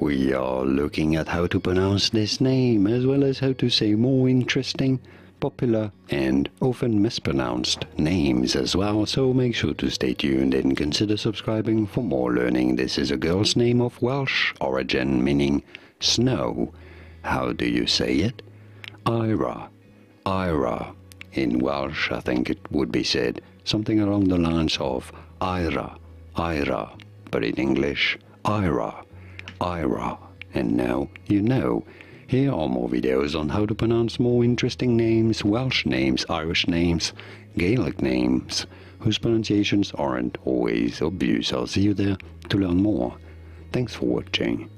We are looking at how to pronounce this name as well as how to say more interesting, popular, and often mispronounced names as well, so make sure to stay tuned and consider subscribing for more learning. This is a girl's name of Welsh origin meaning snow. How do you say it? Eira. Eira. In Welsh, I think it would be said something along the lines of Eira, Eira, but in English, Eira. Eira. And now you know. Here are more videos on how to pronounce more interesting names, Welsh names, Irish names, Gaelic names, whose pronunciations aren't always obvious. I'll see you there to learn more. Thanks for watching.